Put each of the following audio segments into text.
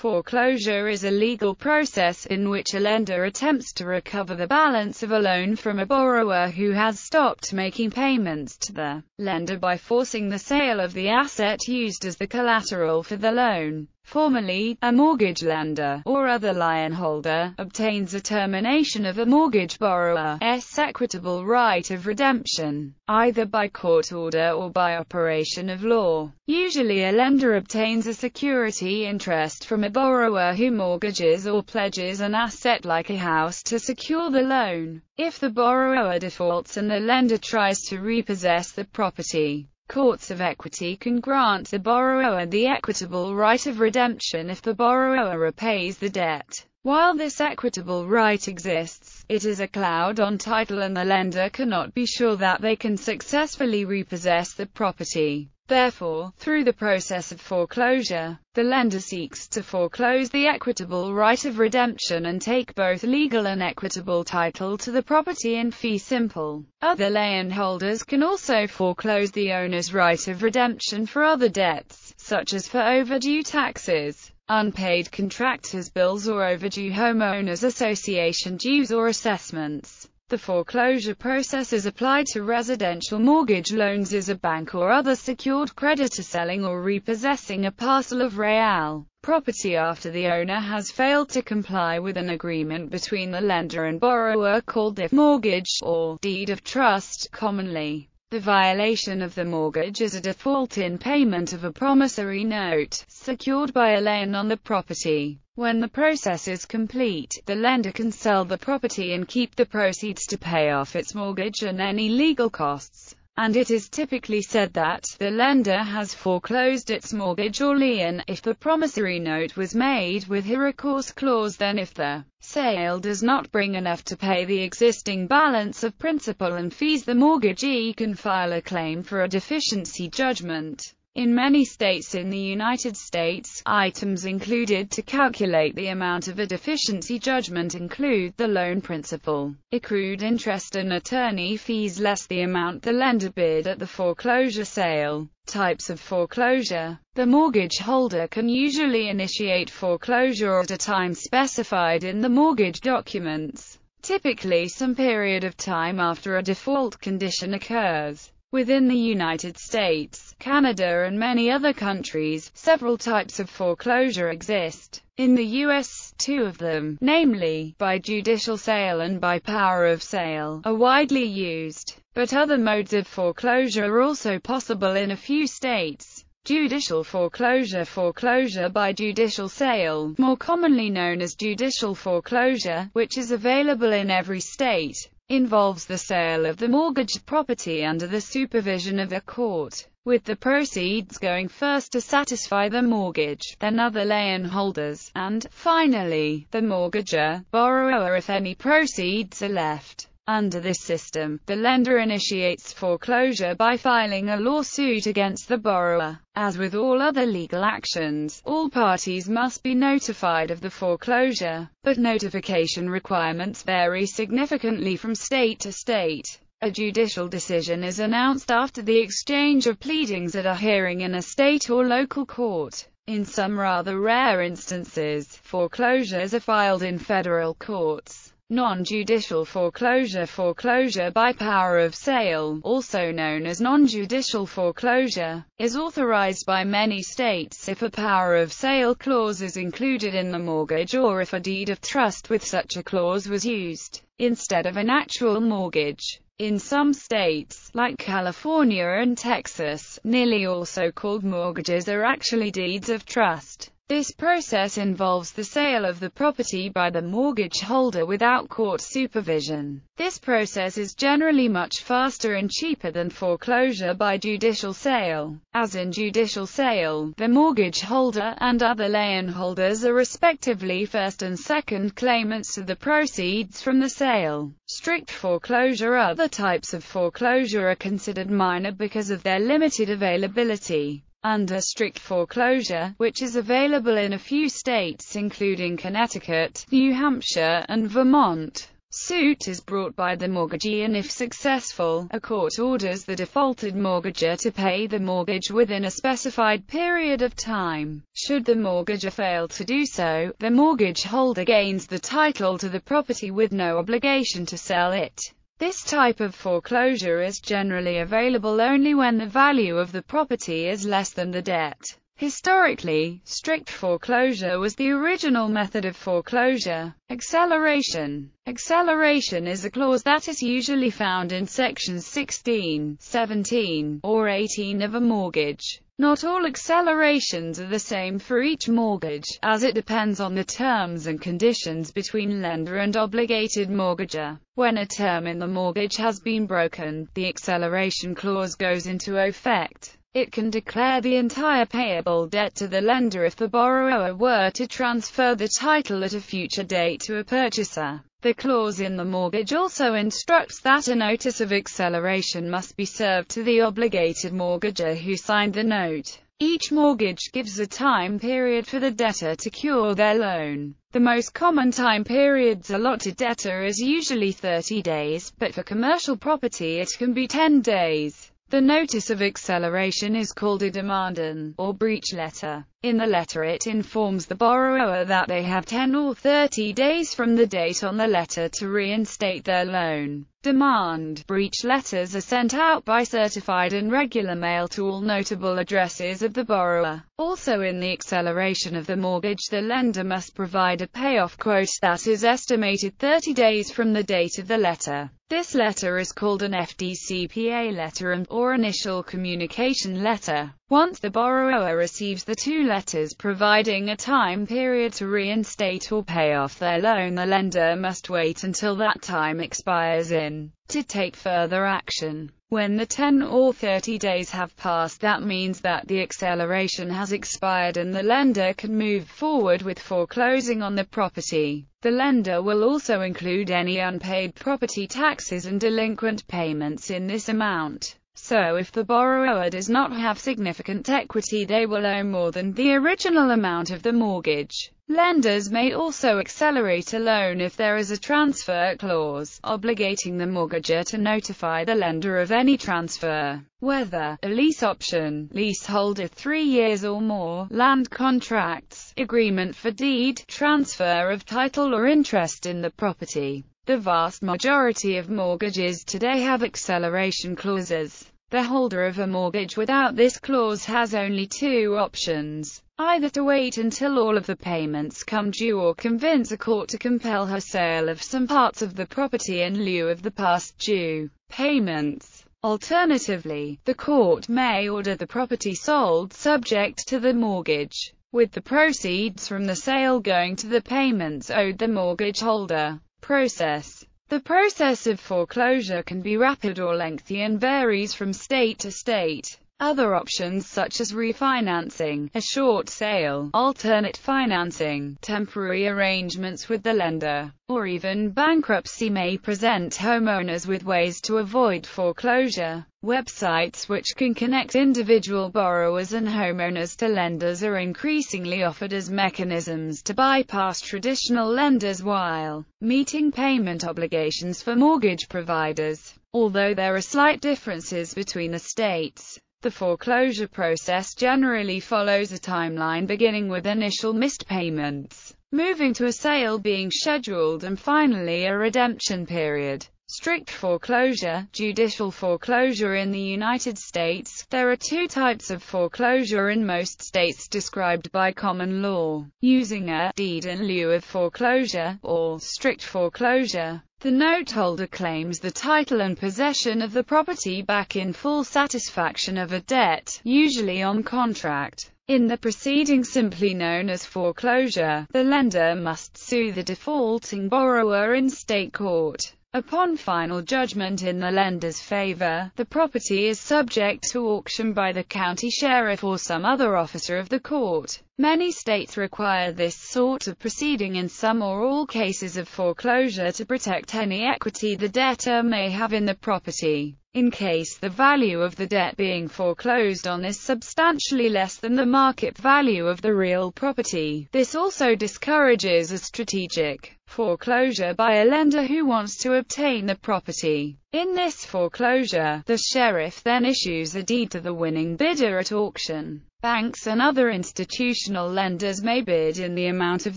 Foreclosure is a legal process in which a lender attempts to recover the balance of a loan from a borrower who has stopped making payments to the lender by forcing the sale of the asset used as the collateral for the loan. Formally, a mortgage lender, or other lien holder, obtains a termination of a mortgage borrower's equitable right of redemption, either by court order or by operation of law. Usually a lender obtains a security interest from a borrower who mortgages or pledges an asset like a house to secure the loan. If the borrower defaults and the lender tries to repossess the property, Courts of equity can grant the borrower the equitable right of redemption if the borrower repays the debt. While this equitable right exists, it is a cloud on title and the lender cannot be sure that they can successfully repossess the property. Therefore, through the process of foreclosure, the lender seeks to foreclose the equitable right of redemption and take both legal and equitable title to the property in fee simple. Other lien holders can also foreclose the owner's right of redemption for other debts, such as for overdue taxes, unpaid contractors' bills or overdue homeowners association dues or assessments. The foreclosure process is applied to residential mortgage loans as a bank or other secured creditor selling or repossessing a parcel of real property after the owner has failed to comply with an agreement between the lender and borrower called the mortgage, or deed of trust, commonly. The violation of the mortgage is a default in payment of a promissory note, secured by a lien on the property. When the process is complete, the lender can sell the property and keep the proceeds to pay off its mortgage and any legal costs. And it is typically said that the lender has foreclosed its mortgage or lien if the promissory note was made with a recourse clause then if the sale does not bring enough to pay the existing balance of principal and fees the mortgagee can file a claim for a deficiency judgment. In many states in the United States, items included to calculate the amount of a deficiency judgment include the loan principal, accrued interest and attorney fees less the amount the lender bid at the foreclosure sale. Types of foreclosure. The mortgage holder can usually initiate foreclosure at a time specified in the mortgage documents, typically some period of time after a default condition occurs. Within the United States, Canada and many other countries, several types of foreclosure exist. In the U.S., two of them, namely, by judicial sale and by power of sale, are widely used. But other modes of foreclosure are also possible in a few states. Judicial foreclosure Foreclosure by judicial sale, more commonly known as judicial foreclosure, which is available in every state involves the sale of the mortgaged property under the supervision of a court, with the proceeds going first to satisfy the mortgage, then other lien holders, and, finally, the mortgager, borrower if any proceeds are left. Under this system, the lender initiates foreclosure by filing a lawsuit against the borrower. As with all other legal actions, all parties must be notified of the foreclosure, but notification requirements vary significantly from state to state. A judicial decision is announced after the exchange of pleadings at a hearing in a state or local court. In some rather rare instances, foreclosures are filed in federal courts. Non-judicial foreclosure Foreclosure by power of sale, also known as non-judicial foreclosure, is authorized by many states if a power of sale clause is included in the mortgage or if a deed of trust with such a clause was used, instead of an actual mortgage. In some states, like California and Texas, nearly all so-called mortgages are actually deeds of trust. This process involves the sale of the property by the mortgage holder without court supervision. This process is generally much faster and cheaper than foreclosure by judicial sale. As in judicial sale, the mortgage holder and other lien holders are respectively first and second claimants to the proceeds from the sale. Strict foreclosure Other types of foreclosure are considered minor because of their limited availability under strict foreclosure, which is available in a few states including Connecticut, New Hampshire, and Vermont. Suit is brought by the mortgagee and if successful, a court orders the defaulted mortgagor to pay the mortgage within a specified period of time. Should the mortgagor fail to do so, the mortgage holder gains the title to the property with no obligation to sell it. This type of foreclosure is generally available only when the value of the property is less than the debt. Historically, strict foreclosure was the original method of foreclosure. Acceleration Acceleration is a clause that is usually found in sections 16, 17, or 18 of a mortgage. Not all accelerations are the same for each mortgage, as it depends on the terms and conditions between lender and obligated mortgagor. When a term in the mortgage has been broken, the acceleration clause goes into effect. It can declare the entire payable debt to the lender if the borrower were to transfer the title at a future date to a purchaser. The clause in the mortgage also instructs that a notice of acceleration must be served to the obligated mortgagor who signed the note. Each mortgage gives a time period for the debtor to cure their loan. The most common time periods allotted debtor is usually 30 days, but for commercial property it can be 10 days. The notice of acceleration is called a demand or breach letter. In the letter it informs the borrower that they have 10 or 30 days from the date on the letter to reinstate their loan. Demand breach letters are sent out by certified and regular mail to all notable addresses of the borrower. Also in the acceleration of the mortgage the lender must provide a payoff quote that is estimated 30 days from the date of the letter. This letter is called an FDCPA letter and, or initial communication letter. Once the borrower receives the two letters providing a time period to reinstate or pay off their loan the lender must wait until that time expires in to take further action. When the 10 or 30 days have passed that means that the acceleration has expired and the lender can move forward with foreclosing on the property. The lender will also include any unpaid property taxes and delinquent payments in this amount. So if the borrower does not have significant equity they will owe more than the original amount of the mortgage. Lenders may also accelerate a loan if there is a transfer clause, obligating the mortgagor to notify the lender of any transfer, whether a lease option, leaseholder three years or more, land contracts, agreement for deed, transfer of title or interest in the property. The vast majority of mortgages today have acceleration clauses. The holder of a mortgage without this clause has only two options. Either to wait until all of the payments come due or convince a court to compel her sale of some parts of the property in lieu of the past due payments. Alternatively, the court may order the property sold subject to the mortgage, with the proceeds from the sale going to the payments owed the mortgage holder. Process the process of foreclosure can be rapid or lengthy and varies from state to state. Other options such as refinancing, a short sale, alternate financing, temporary arrangements with the lender, or even bankruptcy may present homeowners with ways to avoid foreclosure. Websites which can connect individual borrowers and homeowners to lenders are increasingly offered as mechanisms to bypass traditional lenders while meeting payment obligations for mortgage providers. Although there are slight differences between the states, the foreclosure process generally follows a timeline beginning with initial missed payments moving to a sale being scheduled and finally a redemption period. Strict foreclosure, judicial foreclosure in the United States. There are two types of foreclosure in most states described by common law, using a deed in lieu of foreclosure, or strict foreclosure. The note holder claims the title and possession of the property back in full satisfaction of a debt, usually on contract. In the proceeding simply known as foreclosure, the lender must sue the defaulting borrower in state court. Upon final judgment in the lender's favor, the property is subject to auction by the county sheriff or some other officer of the court. Many states require this sort of proceeding in some or all cases of foreclosure to protect any equity the debtor may have in the property. In case the value of the debt being foreclosed on is substantially less than the market value of the real property, this also discourages a strategic foreclosure by a lender who wants to obtain the property. In this foreclosure, the sheriff then issues a deed to the winning bidder at auction. Banks and other institutional lenders may bid in the amount of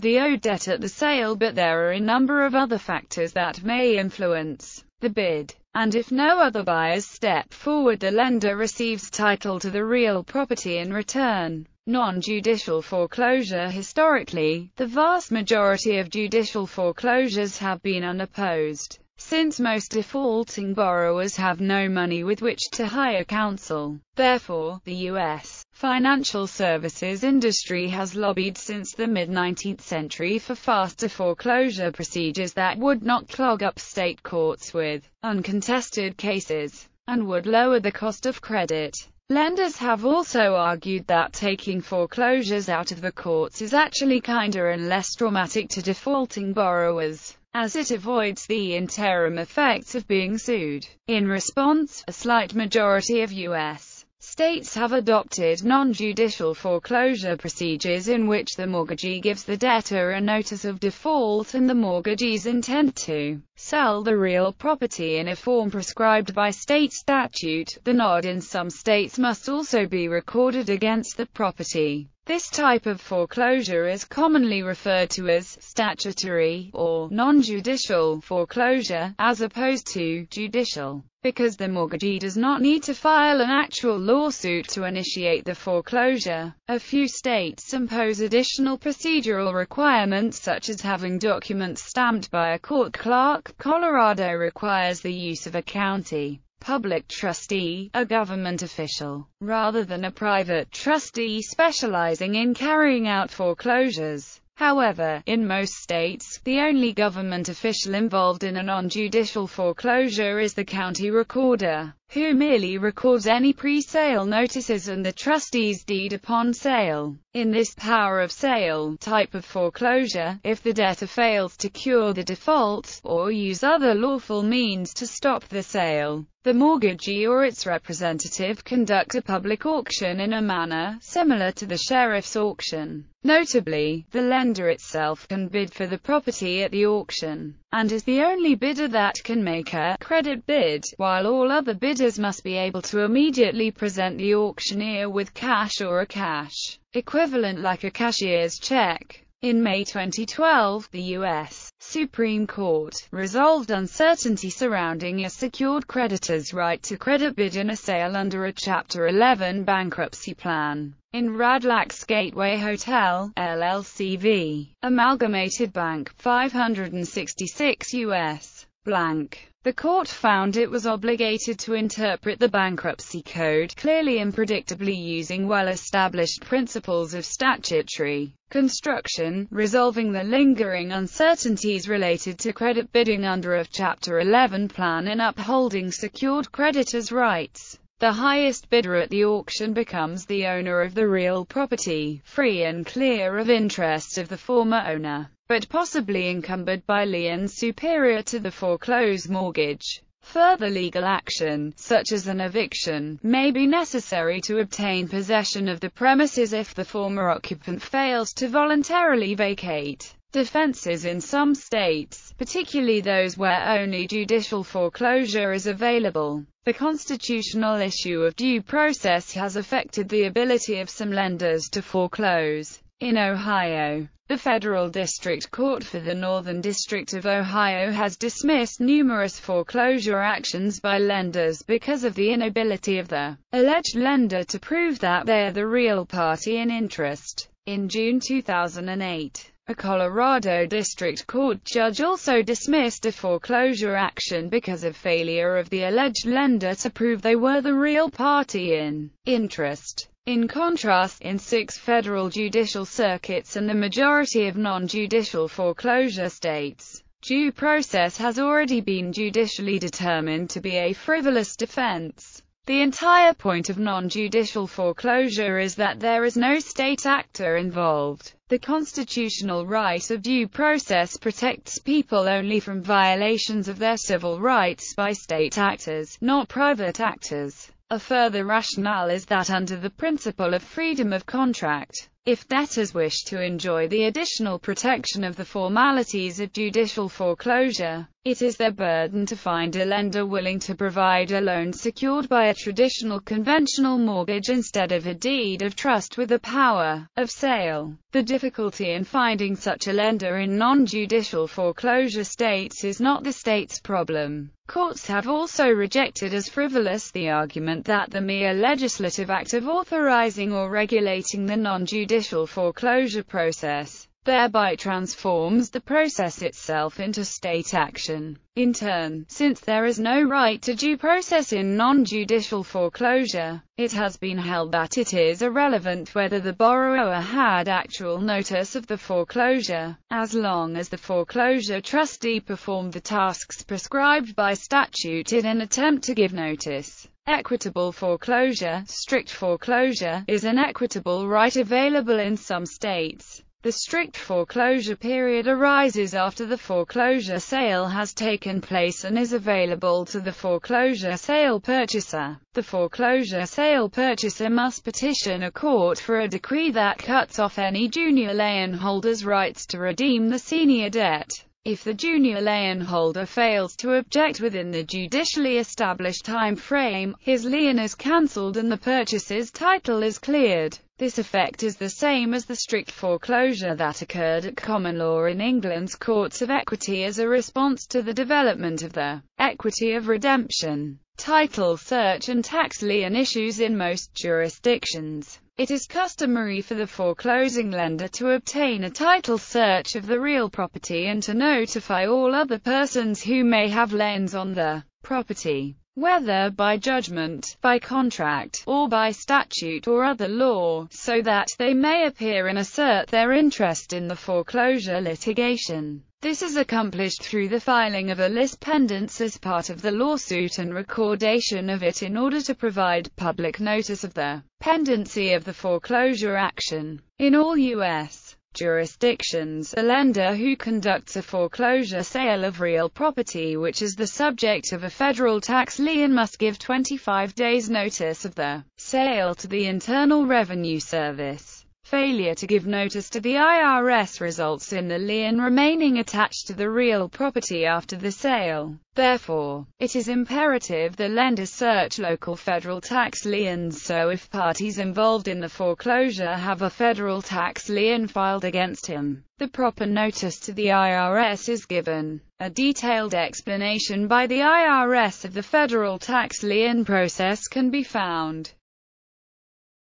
the owed debt at the sale but there are a number of other factors that may influence the bid. And if no other buyers step forward the lender receives title to the real property in return. Non-judicial foreclosure. Historically, the vast majority of judicial foreclosures have been unopposed, since most defaulting borrowers have no money with which to hire counsel. Therefore, the U.S financial services industry has lobbied since the mid-19th century for faster foreclosure procedures that would not clog up state courts with uncontested cases, and would lower the cost of credit. Lenders have also argued that taking foreclosures out of the courts is actually kinder and less traumatic to defaulting borrowers as it avoids the interim effects of being sued. In response, a slight majority of U.S. States have adopted non-judicial foreclosure procedures in which the mortgagee gives the debtor a notice of default and the mortgagee's intent to sell the real property in a form prescribed by state statute. The nod in some states must also be recorded against the property. This type of foreclosure is commonly referred to as statutory or non-judicial foreclosure, as opposed to judicial, because the mortgagee does not need to file an actual lawsuit to initiate the foreclosure. A few states impose additional procedural requirements such as having documents stamped by a court clerk. Colorado requires the use of a county public trustee, a government official, rather than a private trustee specializing in carrying out foreclosures. However, in most states, the only government official involved in a non-judicial foreclosure is the county recorder, who merely records any pre-sale notices and the trustee's deed upon sale. In this power of sale type of foreclosure, if the debtor fails to cure the default, or use other lawful means to stop the sale, the mortgagee or its representative conduct a public auction in a manner similar to the sheriff's auction. Notably, the lender itself can bid for the property at the auction, and is the only bidder that can make a credit bid, while all other bidders must be able to immediately present the auctioneer with cash or a cash equivalent like a cashier's check. In May 2012, the U.S. Supreme Court resolved uncertainty surrounding a secured creditor's right to credit bid in a sale under a Chapter 11 bankruptcy plan. In Radlax Gateway Hotel, LLC v. Amalgamated Bank, 566 U.S. blank. The court found it was obligated to interpret the bankruptcy code clearly and predictably using well-established principles of statutory construction, resolving the lingering uncertainties related to credit bidding under a Chapter 11 plan and upholding secured creditors' rights. The highest bidder at the auction becomes the owner of the real property, free and clear of interest of the former owner but possibly encumbered by liens superior to the foreclosed mortgage. Further legal action, such as an eviction, may be necessary to obtain possession of the premises if the former occupant fails to voluntarily vacate. Defenses in some states, particularly those where only judicial foreclosure is available. The constitutional issue of due process has affected the ability of some lenders to foreclose. In Ohio, the Federal District Court for the Northern District of Ohio has dismissed numerous foreclosure actions by lenders because of the inability of the alleged lender to prove that they are the real party in interest. In June 2008, a Colorado District Court judge also dismissed a foreclosure action because of failure of the alleged lender to prove they were the real party in interest. In contrast, in six federal judicial circuits and the majority of non-judicial foreclosure states, due process has already been judicially determined to be a frivolous defense. The entire point of non-judicial foreclosure is that there is no state actor involved. The constitutional right of due process protects people only from violations of their civil rights by state actors, not private actors. A further rationale is that under the principle of freedom of contract, if debtors wish to enjoy the additional protection of the formalities of judicial foreclosure, it is their burden to find a lender willing to provide a loan secured by a traditional conventional mortgage instead of a deed of trust with the power of sale. The difficulty in finding such a lender in non-judicial foreclosure states is not the state's problem. Courts have also rejected as frivolous the argument that the mere legislative act of authorizing or regulating the non-judicial foreclosure process thereby transforms the process itself into state action. In turn, since there is no right to due process in non-judicial foreclosure, it has been held that it is irrelevant whether the borrower had actual notice of the foreclosure, as long as the foreclosure trustee performed the tasks prescribed by statute in an attempt to give notice. Equitable foreclosure, strict foreclosure, is an equitable right available in some states. The strict foreclosure period arises after the foreclosure sale has taken place and is available to the foreclosure sale purchaser. The foreclosure sale purchaser must petition a court for a decree that cuts off any junior lien holder's rights to redeem the senior debt. If the junior lien holder fails to object within the judicially established time frame, his lien is cancelled and the purchaser's title is cleared. This effect is the same as the strict foreclosure that occurred at common law in England's courts of equity as a response to the development of the equity of redemption, title search and tax lien issues in most jurisdictions. It is customary for the foreclosing lender to obtain a title search of the real property and to notify all other persons who may have liens on the property whether by judgment, by contract, or by statute or other law, so that they may appear and assert their interest in the foreclosure litigation. This is accomplished through the filing of a lis pendens as part of the lawsuit and recordation of it in order to provide public notice of the pendency of the foreclosure action. In all U.S jurisdictions, a lender who conducts a foreclosure sale of real property which is the subject of a federal tax lien must give 25 days notice of the sale to the Internal Revenue Service. Failure to give notice to the IRS results in the lien remaining attached to the real property after the sale. Therefore, it is imperative the lender search local federal tax liens so if parties involved in the foreclosure have a federal tax lien filed against him, the proper notice to the IRS is given. A detailed explanation by the IRS of the federal tax lien process can be found